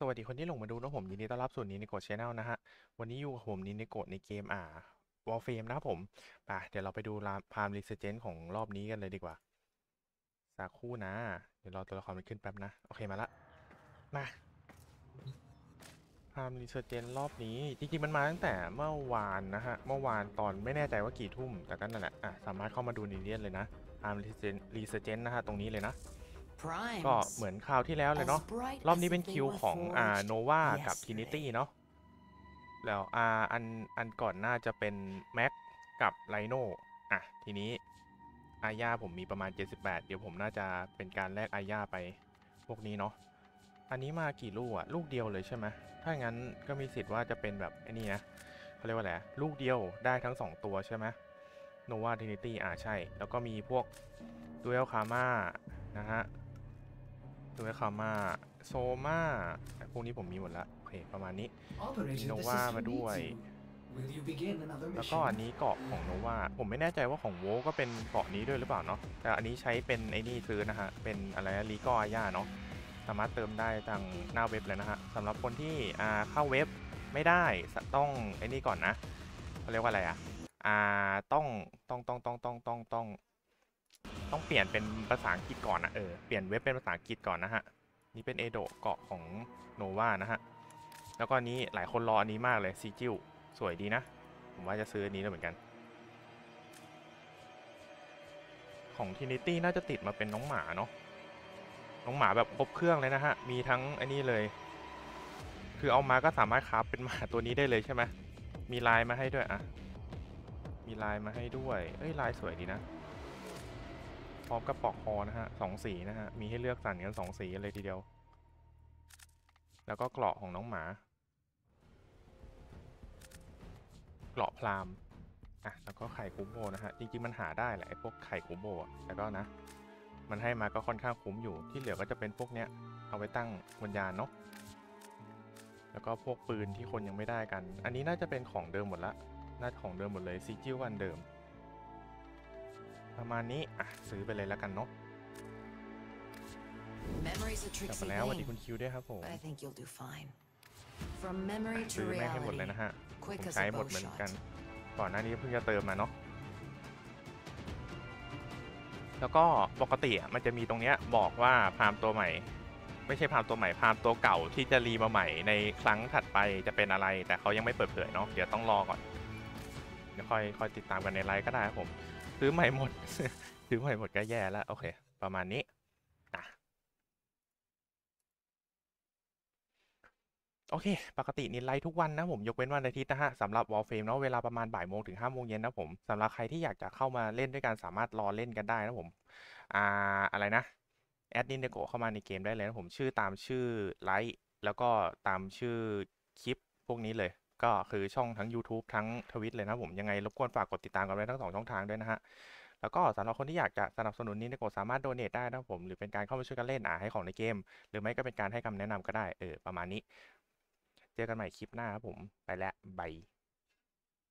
สวัสดีคนที่หลงมาดูนะผมยินดีต้อนรับสู่ NilNeko channel นะฮะ วันนี้อยู่กับผม NilNeko ในเกมอ่า Warframe นะครับผมไปเดี๋ยวเราไปดูรามพามรีเซเจนของรอบนี้กันเลยดีกว่า สักครู่นะ เดี๋ยวรอตัวละครมันขึ้นแป๊บนะ โอเคมาละ มา Prime Resurgence รอบนี้ จริงๆมันมาตั้งแต่เมื่อวานนะฮะ เมื่อวานตอนไม่แน่ใจว่ากี่ทุ่ม แต่ก็นั่นแหละอะสามารถเข้ามาดูในเรียนเลยนะ Prime Resurgence Resurgence นะฮะตรงนี้เลยนะ ก็เหมือนคราวที่แล้วเลยเนาะรอบนี้เป็นคิวของอ่า Nova กับ Trinity เนาะแล้วอ่าอันอันก่อนน่าจะเป็น Mag กับ Rhino อะทีนี้ Aya ผมมีประมาณ 78 เดี๋ยวผมน่าจะเป็นการแลก Aya ไปพวกนี้เนาะอันนี้มากี่ลูกอะลูกเดียวเลยใช่ไหมถ้างั้นก็มีสิทธิ์ว่าจะเป็นแบบไอ้นี่นะเขาเรียกว่าอะไรอะลูกเดียวได้ทั้ง 2 ตัวใช่ไหม Nova Trinity อ่าใช่ แล้วก็มีพวกดูเอลคาม่านะฮะ ดูไอคามาโซมาพวกนี้ผมมีหมดแล้วโอเคประมาณนี้ Operator, Nova this is มาด้วย Famitsu. Will you begin another แล้วก็ mission? อันนี้เกาะของโนวาผมไม่แน่ใจว่าของโวก็เป็นเกาะนี้ด้วยหรือเปล่าเนาะแต่อันนี้ใช้เป็นไอ้นี่ซื้อนะฮะ เป็นอะไรลีกอาญาเนาะสามารถเติมได้ทางหน้าเว็บเลยนะฮะสำหรับคนที่อ่าเข้าเว็บไม่ได้ต้องไอ้นี่ก่อนนะเขาเรียกว่าอะไรอะอ่าต้องต้องต้องต้องต้องต้องต้อง ต้องเปลี่ยนเป็นภาษาอังกฤษก่อนนะเออ เปลี่ยนเว็บเป็นภาษาอังกฤษก่อนนะฮะ นี่เป็น Edo เกราะของ Nova นะฮะ แล้วก็นี้หลายคนรออันนี้มากเลยซีจิวสวยดีนะ ผมว่าจะซื้ออันนี้ด้วยเหมือนกัน ของ Trinity น่าจะติดมาเป็นน้องหมาเนาะ น้องหมาแบบครบเครื่องเลยนะฮะ มีทั้งไอ้นี่เลย คือเอามาก็สามารถคราฟเป็นหมาตัวนี้ได้เลยใช่ไหมมีลายมาให้ด้วยอะมีลายมาให้ด้วย เอ้ยลายสวยดีนะ พร้อมกับปอกคอนะฮะสองสีนะฮะ มีให้เลือกสั่นกันสองสีเลยทีเดียว แล้วก็เกราะของน้องหมา เกราะพรามอะแล้วก็ไข่คุโบนะฮะ จริงๆมันหาได้แหละไอ้พวกไข่คุโบอะแต่ก็นะ มันให้มาก็ค่อนข้างคุ้มอยู่ ที่เหลือก็จะเป็นพวกเนี้ย เอาไว้ตั้งบนยานเนาะ แล้วก็พวกปืนที่คนยังไม่ได้กัน อันนี้น่าจะเป็นของเดิมหมดละ น่าจะของเดิมหมดเลยซีจิ้วอันเดิม ประมาณนี้ อะ ซื้อไปเลยแล้วกันเนาะ Memory's a กลับ tricksy มาแล้วสวัสดี thing, คุณคิวด้วยครับผม but I think you'll do fine. From memory to ซื้อแม่งให้หมดเลย reality, นะฮะผ quick ม as ใช้ a หมด bow เหมือน shot. กัน ก่อนหน้านี้เพิ่งจะเติมมาเนาะแล้วก็ปกติอะมันจะมีตรงเนี้ยบอกว่าพามตัวใหม่ ไม่ใช่พามตัวใหม่พามตัวเก่าที่จะรีมาใหม่ในครั้งถัดไปจะเป็นอะไร แต่เขายังไม่เปิดเผยเนาะเดี๋ยวต้องรอก่อนเดี๋ยวค่อยค่อยติดตามกันในไลฟ์ก็ได้ครับผม ซื้อใหม่หมด ซื้อใหม่หมดก็แย่แล้วโอเค ประมาณนี้อะโอเค ปกตินี่ไลฟ์ทุกวันนะผม ยกเว้นวันอาทิตย์นะฮะสำหรับ Warframe เนาะเวลาประมาณบ่ายโมงถึงห้าโมงเย็นนะผมสำหรับใครที่อยากจะเข้ามาเล่นด้วยกันสามารถรอเล่นกันได้นะผมอ่าอะไรนะ add NilNeko เข้ามาในเกมได้เลยนะผมชื่อตามชื่อไลฟ์แล้วก็ตามชื่อคลิปพวกนี้เลย ก็คือช่องทั้ง YouTube ทั้ง Twitch เลยนะผมยังไงรบกวนฝากกดติดตามกันไว้ทั้งสองช่องทางด้วยนะฮะแล้วก็สำหรับคนที่อยากจะสนับสนุน NilNeko สามารถ donate ได้นะผมหรือเป็นการเข้ามาช่วยกันเล่นอ่าให้ของในเกม หรือไม่ก็เป็นการให้คำแนะนำก็ได้เออประมาณนี้ เจอกันใหม่คลิปหน้าครับผมไปแล้วบาย